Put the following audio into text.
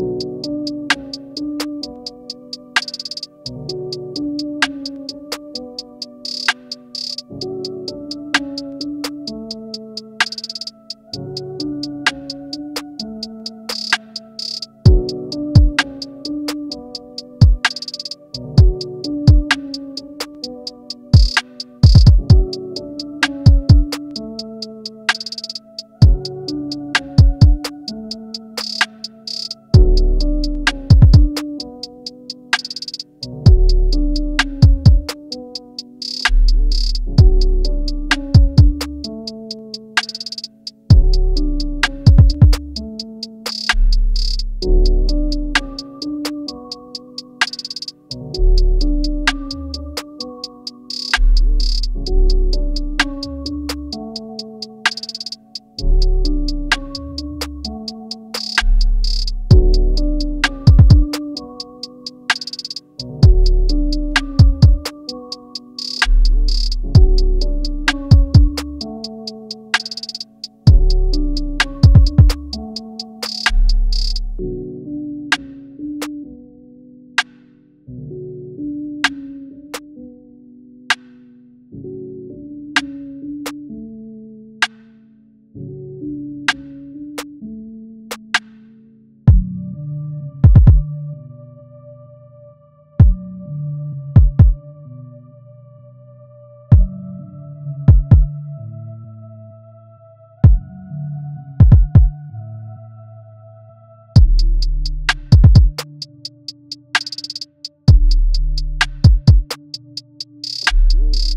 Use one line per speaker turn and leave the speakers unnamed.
you you Ooh.